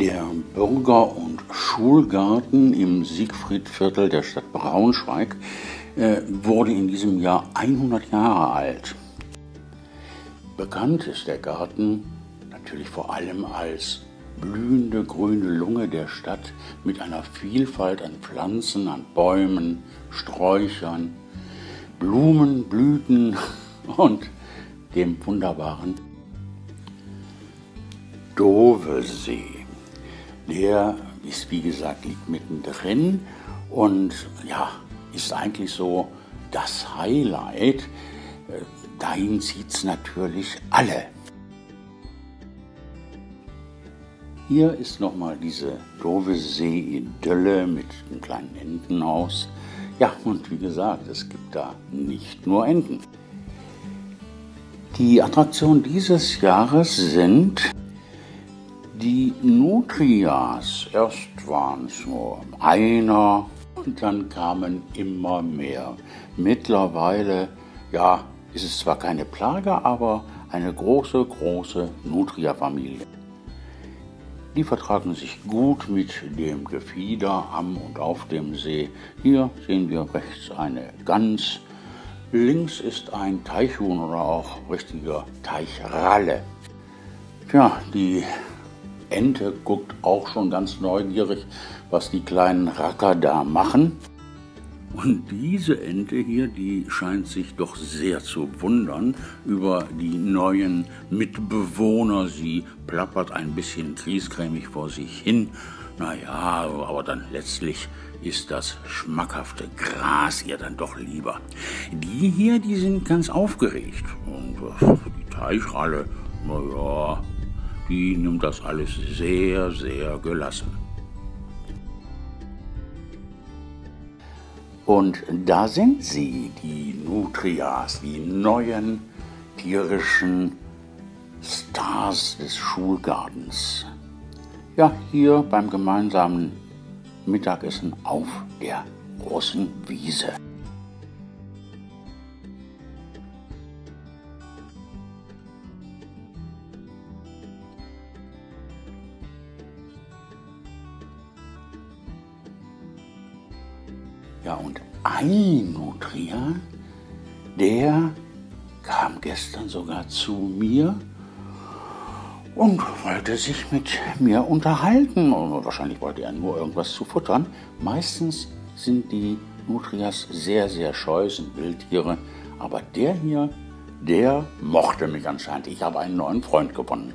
Der Bürger- und Schulgarten im Siegfriedviertel der Stadt Braunschweig äh, wurde in diesem Jahr 100 Jahre alt. Bekannt ist der Garten natürlich vor allem als blühende grüne Lunge der Stadt mit einer Vielfalt an Pflanzen, an Bäumen, Sträuchern, Blumen, Blüten und dem wunderbaren Dovesee. Der ist, wie gesagt, liegt mittendrin und ja, ist eigentlich so das Highlight. Äh, dahin zieht es natürlich alle. Hier ist nochmal diese doofe See-Idylle mit einem kleinen Entenhaus. Ja, und wie gesagt, es gibt da nicht nur Enten. Die Attraktionen dieses Jahres sind die Nutrias, erst waren es nur einer und dann kamen immer mehr. Mittlerweile, ja, ist es zwar keine Plage, aber eine große, große Nutria-Familie. Die vertragen sich gut mit dem Gefieder am und auf dem See. Hier sehen wir rechts eine Gans, links ist ein Teichhuhn oder auch richtiger Teichralle. Tja, die Ente guckt auch schon ganz neugierig, was die kleinen Racker da machen. Und diese Ente hier, die scheint sich doch sehr zu wundern über die neuen Mitbewohner. Sie plappert ein bisschen griesgrämig vor sich hin. Naja, aber dann letztlich ist das schmackhafte Gras ihr dann doch lieber. Die hier, die sind ganz aufgeregt. Und die Teichralle, naja, die nimmt das alles sehr, sehr gelassen. Und da sind sie, die Nutrias, die neuen tierischen Stars des Schulgartens. Ja, hier beim gemeinsamen Mittagessen auf der großen Wiese. Ja, und ein Nutria, der kam gestern sogar zu mir und wollte sich mit mir unterhalten. Und wahrscheinlich wollte er nur irgendwas zu futtern. Meistens sind die Nutrias sehr, sehr scheu, sind Wildtiere. Aber der hier, der mochte mich anscheinend. Ich habe einen neuen Freund gewonnen.